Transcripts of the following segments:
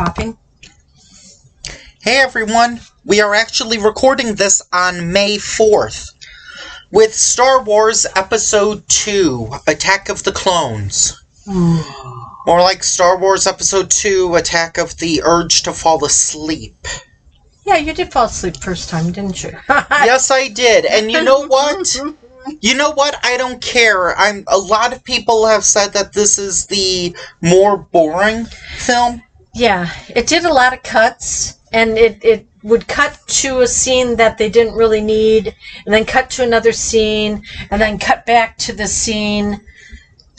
coughing. Hey everyone, we are actually recording this on May 4th with Star Wars Episode 2 Attack of the Clones. Hmm. More like Star Wars Episode 2 Attack of the Urge to Fall Asleep. Yeah, you did fall asleep first time, didn't you? yes, I did. And you know what? You know what? I don't care. I'm a lot of people have said that this is the more boring film. Yeah, it did a lot of cuts, and it, it would cut to a scene that they didn't really need, and then cut to another scene, and then cut back to the scene.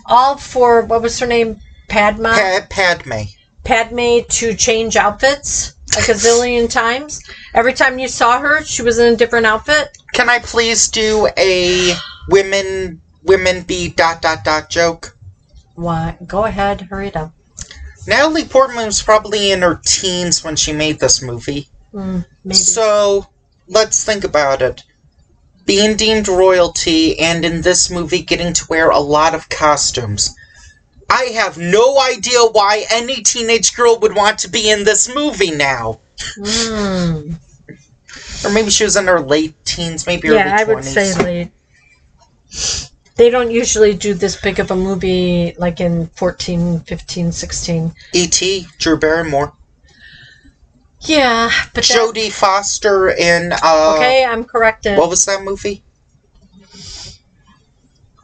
All for, what was her name? Padma? Pa- Padme. Padme to change outfits a gazillion times. Every time you saw her, she was in a different outfit. Can I please do a women women be dot dot dot joke? Why? Go ahead, hurry it up. Natalie Portman was probably in her teens when she made this movie. Mm, maybe. So let's think about it. Being deemed royalty and in this movie getting to wear a lot of costumes. I have no idea why any teenage girl would want to be in this movie now. Mm. Or maybe she was in her late teens, maybe Yeah, I early would 20s. say late. They don't usually do this big of a movie like in 14, 15, 16. E.T., Drew Barrymore. Yeah, but that, Jodie Foster in uh okay, I'm corrected. what was that movie?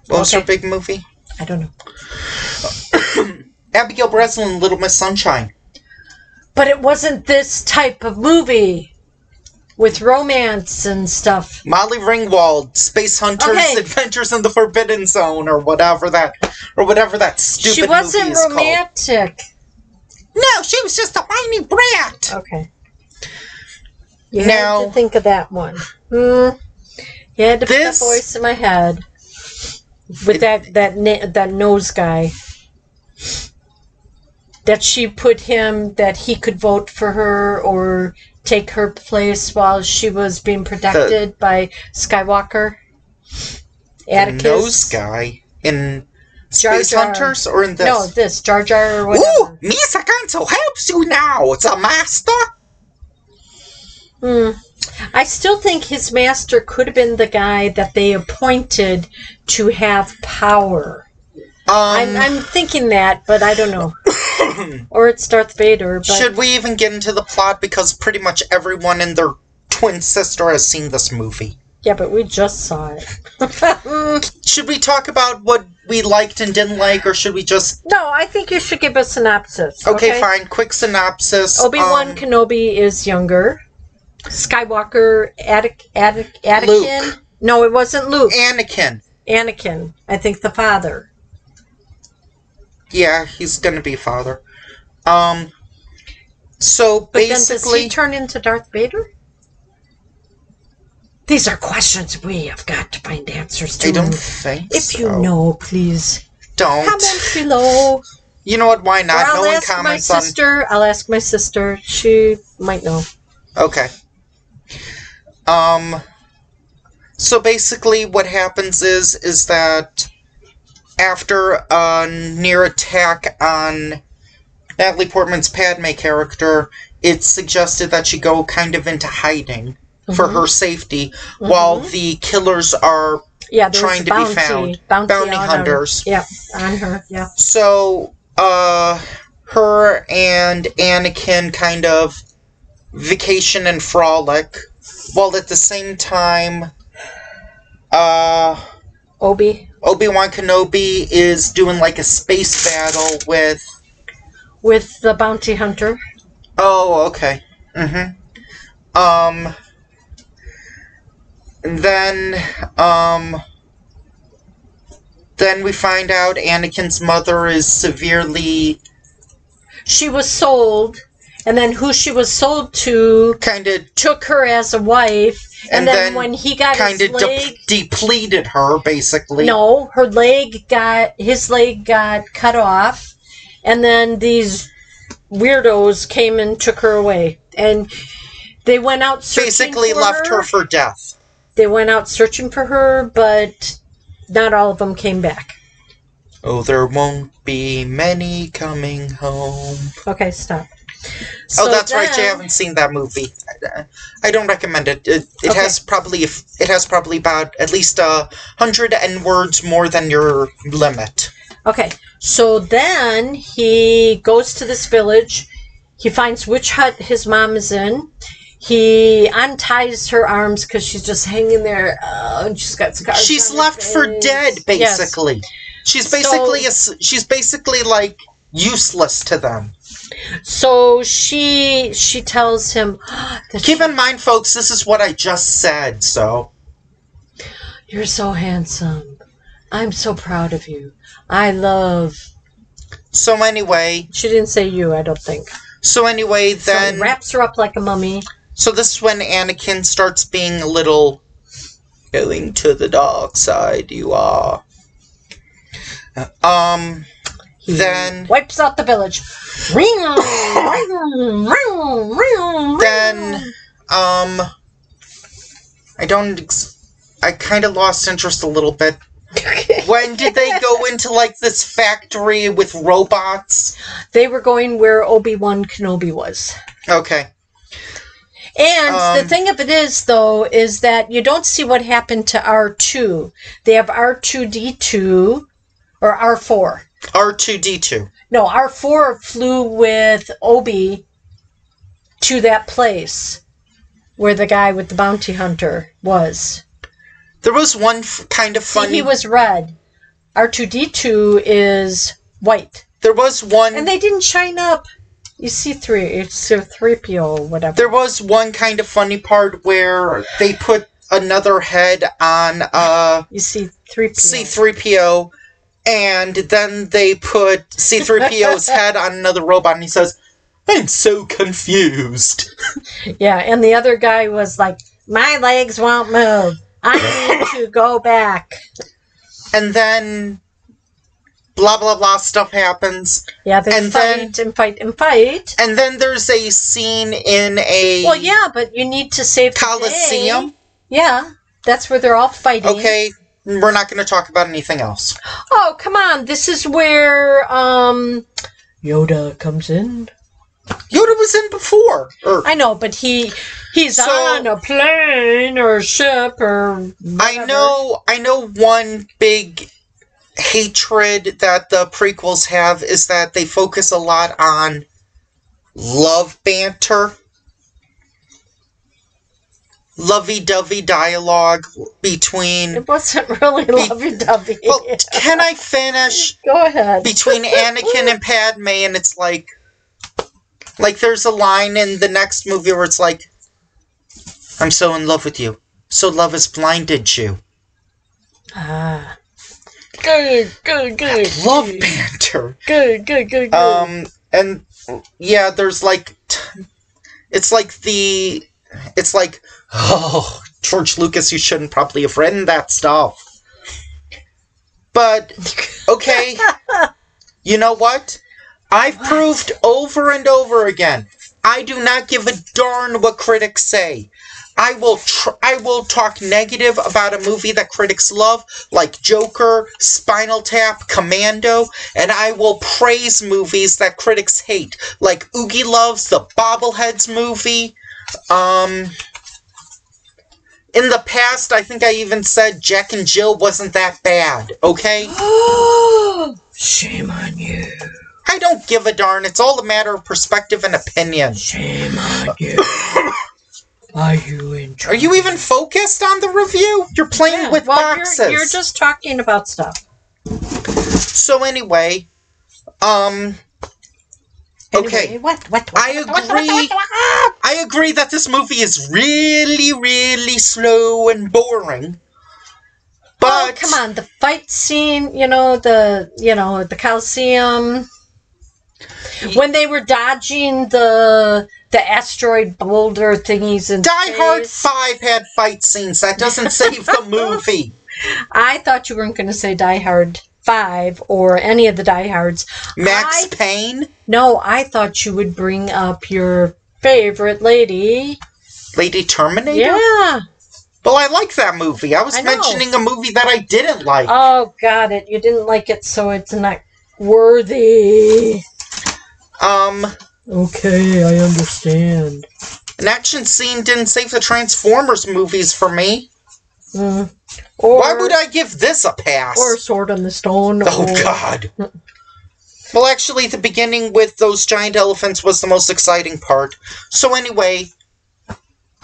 What was her big movie? I don't know. Abigail Breslin, Little Miss Sunshine. But it wasn't this type of movie with romance and stuff. Molly Ringwald, Space Hunters Okay. Adventures in the Forbidden Zone or whatever that or whatever that stupid she wasn't movie is called. romantic. No, she was just a whiny brat. Okay. You Now- had to think of that one. Hmm. You had to put that voice in my head with that that na- that nose guy. That she put him that he could vote for her or take her place while she was being protected by Skywalker. The Atticus. nose guy in Jar Space Jar. Hunters or in this? No, this Jar Jar or Ooh, whatever. Misa Ganso helps you now. It's a master. Hmm. I still think his master could have been the guy that they appointed to have power. Um, I'm, I'm thinking that, but I don't know. or it's Darth Vader, but Should we even get into the plot? Because pretty much everyone and their twin sister has seen this movie. yeah, but we just saw it. Should we talk about what we liked and didn't like, or should we just. no, I think you should give a synopsis. Okay, Okay, fine. Quick synopsis. Obi Wan Um, Kenobi is younger. Skywalker, Attic, Attic, Anakin. Luke. No, it wasn't Luke. Anakin. Anakin. I think the father. Yeah, he's gonna be father. Um. So But basically. he turn into Darth Vader? These are questions we have got to find answers to. I don't think If so. you know, please Don't. comment below. You know what? Why Or not? I'll no one ask my comments on. sister. I'll ask my sister. She might know. Okay. Um so basically what happens is is that after a near attack on Natalie Portman's Padme character, it's suggested that she go kind of into hiding for Mhm. her safety while the killers are Yeah, Trying to be bounty, found. Bounty, Bounty hunters. yeah, on her. Yeah. So, uh, her and Anakin kind of vacation and frolic, while at the same time, uh, Obi Obi Wan Kenobi is doing like a space battle with. with the bounty hunter. Oh, okay. Mm hmm. Um. And then, um. Then we find out Anakin's mother is severely She was sold, and then who she was sold to kind of took her as a wife. And, And then, then when he got kind of leg, depleted her, basically. no, her leg got his leg got cut off, and then these weirdos came and took her away, and they went out searching basically left her for death. They went out searching for her, but not all of them came back. Oh, there won't be many coming home. Okay, stop. oh, that's right. You haven't seen that movie. I, I don't recommend it. It, it Okay. has probably it has probably about at least a hundred n words more than your limit. Okay, so then he goes to this village. He finds which hut his mom is in. He unties her arms because she's just hanging there, uh, and she's got scars. She's left for dead, Yes. basically. She's So- basically a s she's basically like useless to them. So she she tells him Keep in mind, folks, this is what I just said. So you're so handsome. I'm so proud of you. I love. so anyway, She didn't say you, I don't think. so anyway, then he wraps her up like a mummy. So this is when Anakin starts being a little going to the dark side. You are. Um. He Then- wipes out the village. Then- Um. I don't. Ex- I kind of lost interest a little bit. When did they go into like this factory with robots? they were going where Obi Wan Kenobi was. Okay. And the Um, thing of it is, though, is that you don't see what happened to R2. They have R2D2 or R4. R two D two. No, R4 flew with Obi to that place where the guy with the bounty hunter was. There was one f- kind of funny. See, he was red. R2D2 is white. there was one. And they didn't shine up. You see three. It's a 3PO or whatever. There was one kind of funny part where they put another head on uh, You see 3PO. C3PO, and then they put C3PO's head on another robot, and he says, I'm so confused. Yeah, and the other guy was like, "My legs won't move. I need to go back." And then, blah, blah, blah stuff happens. Yeah, they And fight then- and fight and fight. And then there's a scene in a Well, yeah, but you need to save the Coliseum. Yeah, that's where they're all fighting. Okay, we're not going to talk about anything else. Oh, come on! This is where um Yoda comes in. Yoda was in before. Or, I know, but he he's So- on a plane or a ship or. I know, I know one big hatred that the prequels have is that they focus a lot on love banter, lovey-dovey dialogue between. It wasn't really lovey-dovey. Well, can I finish? Go ahead. Between Anakin and Padme, and it's like, like there's a line in the next movie where it's like, "I'm so in love with you, so love has blinded you." Ah. Good, good, good. Love banter. Good, good, good, good. Um, and yeah, there's like, t- it's like the, it's like, oh, George Lucas, you shouldn't probably have written that stuff. But okay, you know what? I've proved over and over again. I do not give a darn what critics say. I will tr- I will talk negative about a movie that critics love, like Joker, Spinal Tap, Commando, and I will praise movies that critics hate, like Oogie Loves, the Bobbleheads movie. Um, in the past, I think I even said Jack and Jill wasn't that bad. Okay, Shame on you. I don't give a darn. It's all a matter of perspective and opinion. Shame on you. Are you in Are you even focused on the review? You're playing Yeah, with well, boxes. You're, you're just talking about stuff. So anyway, um, okay, what? What? what, I what, what, agree. what, what, what? I agree that this movie is really, really slow and boring. Oh, but oh, come on, the fight scene, you know, the you know, the Coliseum. When they were dodging the the asteroid boulder thingies and Die Hard Five had fight scenes. That doesn't save the movie. I thought you weren't going to say Die Hard Five or any of the Die Hards. Max I- Payne, No, I thought you would bring up your favorite lady. Lady Terminator. Yeah. Well, I like that movie. I was I mentioning a movie that I didn't like. Oh, got it. You didn't like it, so it's not worthy. Um, Okay, I understand. An action scene didn't save the Transformers movies for me. Mm. Or, Why would I give this a pass? Or Sword on the Stone. oh or- God. Well, actually, the beginning with those giant elephants was the most exciting part. So anyway,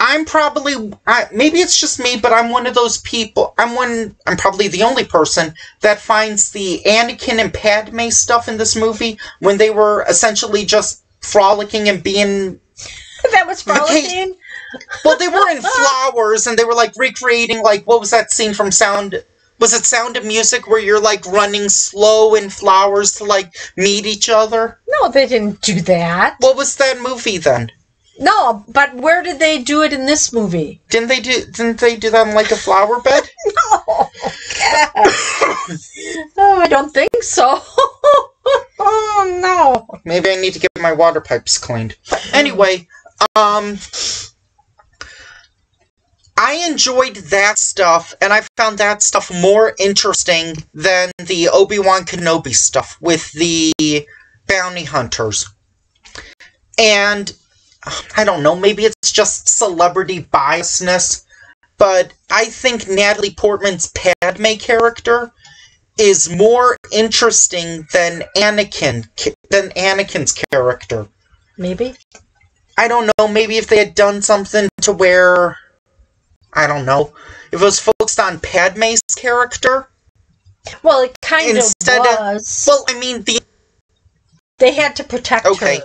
I'm probably I, maybe it's just me, but I'm one of those people. I'm one. I'm probably the only person that finds the Anakin and Padme stuff in this movie when they were essentially just frolicking and being That was frolicking. well, they were in flowers and they were like recreating like what was that scene from Sound? Was it Sound of Music where you're like running slow in flowers to like meet each other? No, they didn't do that. What was that movie then? No, but where did they do it in this movie? Didn't they do? Didn't they do that in like a flower bed? No. oh, I don't think so. oh no. Maybe I need to get my water pipes cleaned. Anyway, um, I enjoyed that stuff, and I found that stuff more interesting than the Obi Wan Kenobi stuff with the bounty hunters. And I don't know, maybe it's just celebrity biasness, but I think Natalie Portman's Padme character is more interesting than Anakin than Anakin's character. Maybe. I don't know, maybe if they had done something to where I don't know, if it was focused on Padme's character. Well, it kind of Instead of- was. Well, I mean, the they had to protect Okay.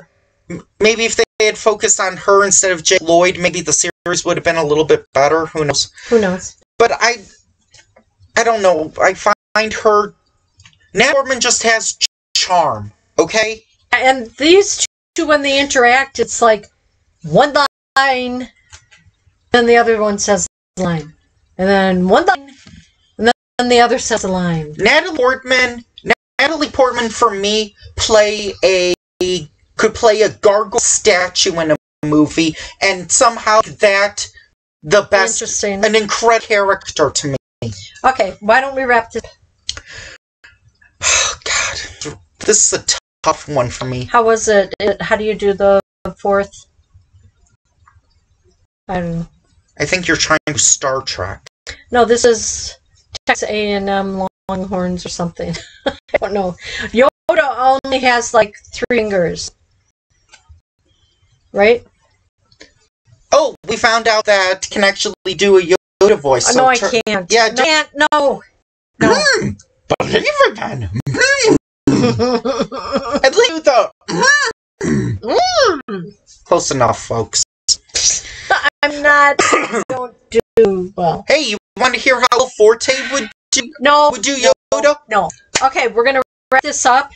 her. maybe if they had focused on her instead of Jake Lloyd, maybe the series would have been a little bit better. Who knows? Who knows? But I, I don't know. I find her. Nat Portman just has charm. Okay. And these two, when they interact, it's like one line, then the other one says a line, and then one line, and then the other says a line. Natalie Portman, Natalie Portman for me play a could play a gargoyle statue in a movie, and somehow that the best, Interesting. an incredible character to me. Okay, why don't we wrap this? Oh, God, this is a tough one for me. How was it? it how do you do the fourth? I don't know. I think you're trying to Star Trek. No, this is Texas A&M Longhorns or something. I don't know. Yoda only has like three fingers, right? Oh, we found out that can actually do a Yoda voice. Oh, so no, I can't. Yeah, I can't. No. No. Hmm, believe it then. Hmm, At least the. Mm. Close enough, folks. I'm not. don't do well. Hey, you want to hear how Forte would do, No. would do Yoda? No. Okay, we're gonna wrap this up.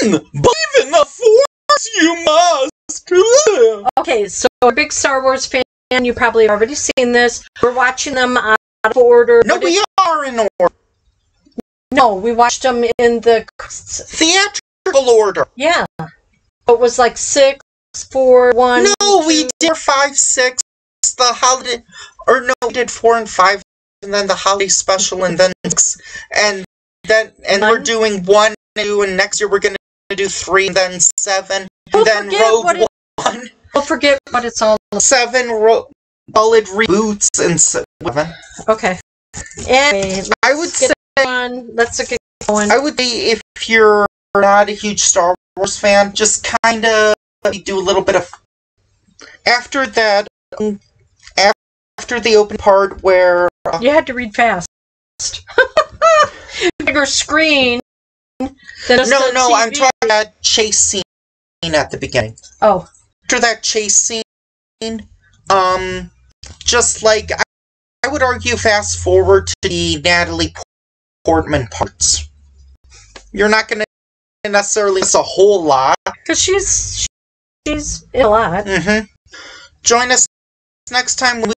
Hmm, believe in the Force, you must. Okay, so a big Star Wars fan. You probably have already seen this. We're watching them out of order. No, we are in order. no, we watched them in the Theatrical order. yeah. It was like six, four, one. No, we two- did five, six, the holiday, or no, we did four and five, and then the holiday special, and then six, and then and we're doing one, and two, and next year we're gonna do three, and then seven, and then forget Rogue One, Don't forget what it's all. seven, ro- solid reboots, and seven. Okay. Anyway, I would say, on. Let's get going. I would say if you're not a huge Star Wars fan, just kind of do a little bit of. After that, um, after the open part where uh, You had to read fast. Bigger screen. No, no, I'm talking about chase scene at the beginning. Oh, After that chase scene, um, just like I, I would argue, fast forward to the Natalie Portman parts. You're not going to necessarily miss a whole lot. because she's she's a lot. Mm-hmm. Join us next time when